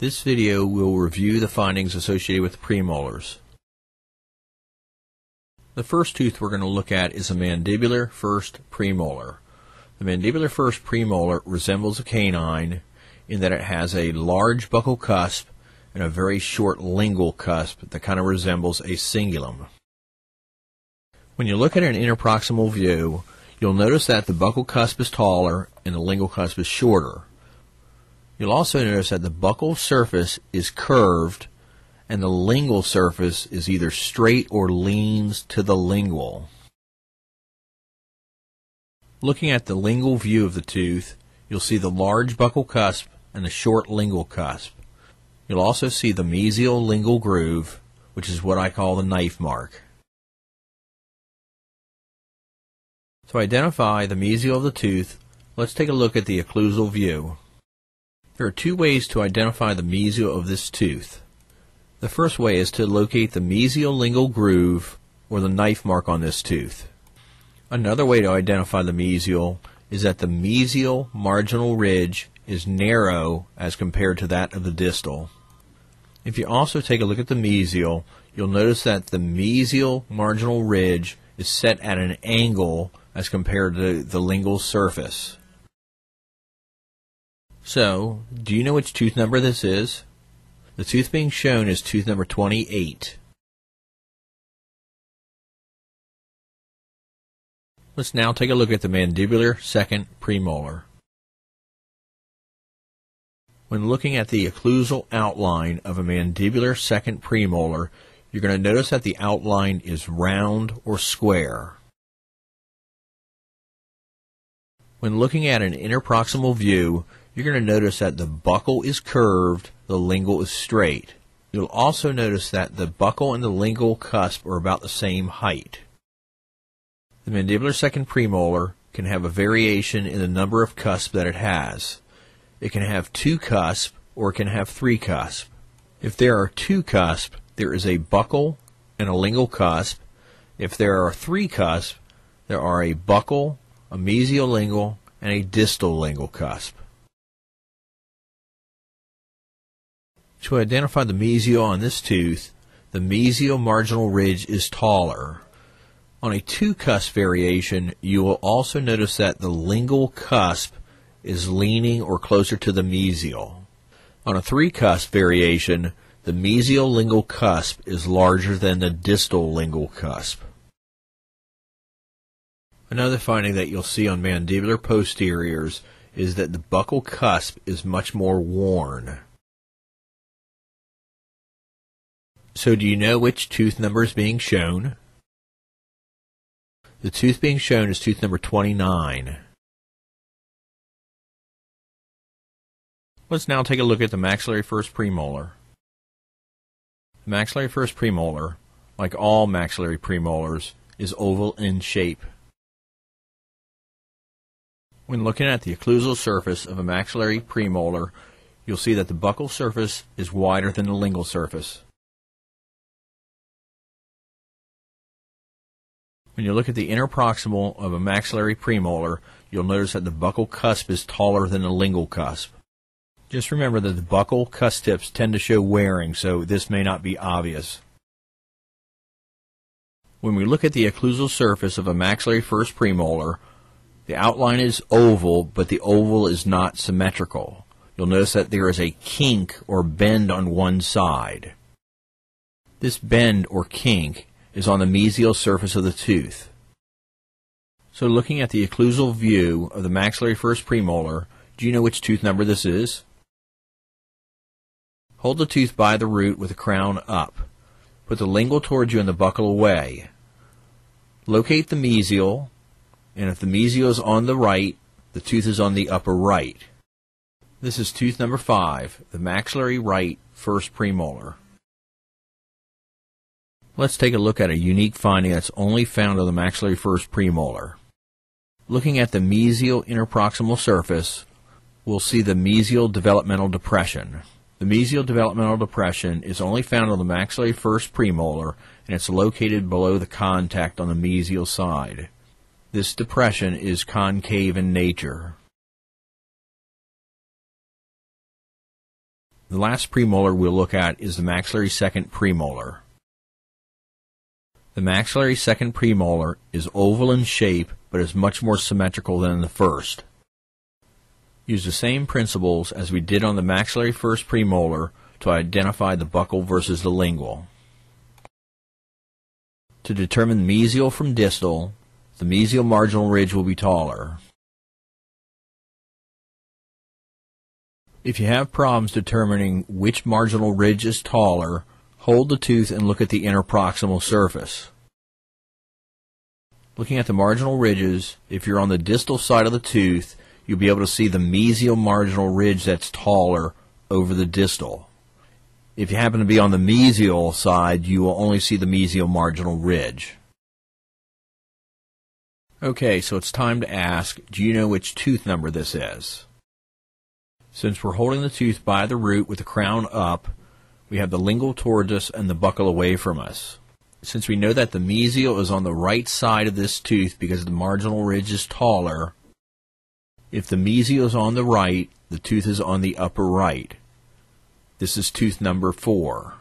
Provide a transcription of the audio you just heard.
This video will review the findings associated with premolars. The first tooth we're going to look at is a mandibular first premolar. The mandibular first premolar resembles a canine in that it has a large buccal cusp and a very short lingual cusp that kind of resembles a cingulum. When you look at an interproximal view, you'll notice that the buccal cusp is taller and the lingual cusp is shorter. You'll also notice that the buccal surface is curved and the lingual surface is either straight or leans to the lingual. Looking at the lingual view of the tooth, you'll see the large buccal cusp and the short lingual cusp. You'll also see the mesial lingual groove, which is what I call the knife mark. To identify the mesial of the tooth, let's take a look at the occlusal view. There are two ways to identify the mesial of this tooth. The first way is to locate the mesial lingual groove or the knife mark on this tooth. Another way to identify the mesial is that the mesial marginal ridge is narrow as compared to that of the distal. If you also take a look at the mesial, you'll notice that the mesial marginal ridge is set at an angle as compared to the lingual surface. So, do you know which tooth number this is? The tooth being shown is tooth number 28. Let's now take a look at the mandibular second premolar. When looking at the occlusal outline of a mandibular second premolar, you're going to notice that the outline is round or square. When looking at an interproximal view, you're going to notice that the buccal is curved, the lingual is straight. You'll also notice that the buccal and the lingual cusp are about the same height. The mandibular second premolar can have a variation in the number of cusps that it has. It can have two cusps or it can have three cusps. If there are two cusps, there is a buccal and a lingual cusp. If there are three cusps, there are a buccal, a mesiolingual, and a distal lingual cusp. To identify the mesial on this tooth, the mesial marginal ridge is taller. On a two-cusp variation, you will also notice that the lingual cusp is leaning or closer to the mesial. On a three-cusp variation, the mesial lingual cusp is larger than the distal lingual cusp. Another finding that you'll see on mandibular posteriors is that the buccal cusp is much more worn. So do you know which tooth number is being shown? The tooth being shown is tooth number 29. Let's now take a look at the maxillary first premolar. The maxillary first premolar, like all maxillary premolars, is oval in shape. When looking at the occlusal surface of a maxillary premolar, you'll see that the buccal surface is wider than the lingual surface. When you look at the interproximal of a maxillary premolar, you'll notice that the buccal cusp is taller than the lingual cusp. Just remember that the buccal cusp tips tend to show wearing, so this may not be obvious. When we look at the occlusal surface of a maxillary first premolar, the outline is oval, but the oval is not symmetrical. You'll notice that there is a kink or bend on one side. This bend or kink is on the mesial surface of the tooth. So looking at the occlusal view of the maxillary first premolar, do you know which tooth number this is? Hold the tooth by the root with the crown up. Put the lingual towards you and the buccal away. Locate the mesial, and if the mesial is on the right, the tooth is on the upper right. This is tooth number 5, the maxillary right first premolar. Let's take a look at a unique finding that's only found on the maxillary first premolar. Looking at the mesial interproximal surface, we'll see the mesial developmental depression. The mesial developmental depression is only found on the maxillary first premolar and it's located below the contact on the mesial side. This depression is concave in nature. The last premolar we'll look at is the maxillary second premolar. The maxillary second premolar is oval in shape but is much more symmetrical than the first. Use the same principles as we did on the maxillary first premolar to identify the buccal versus the lingual. To determine mesial from distal, the mesial marginal ridge will be taller. If you have problems determining which marginal ridge is taller, hold the tooth and look at the interproximal surface. Looking at the marginal ridges, if you're on the distal side of the tooth, you'll be able to see the mesial marginal ridge that's taller over the distal. If you happen to be on the mesial side, you will only see the mesial marginal ridge. Okay, so it's time to ask, do you know which tooth number this is? Since we're holding the tooth by the root with the crown up, we have the lingual towards us and the buccal away from us. Since we know that the mesial is on the right side of this tooth because the marginal ridge is taller, if the mesial is on the right, the tooth is on the upper right. This is tooth number 4.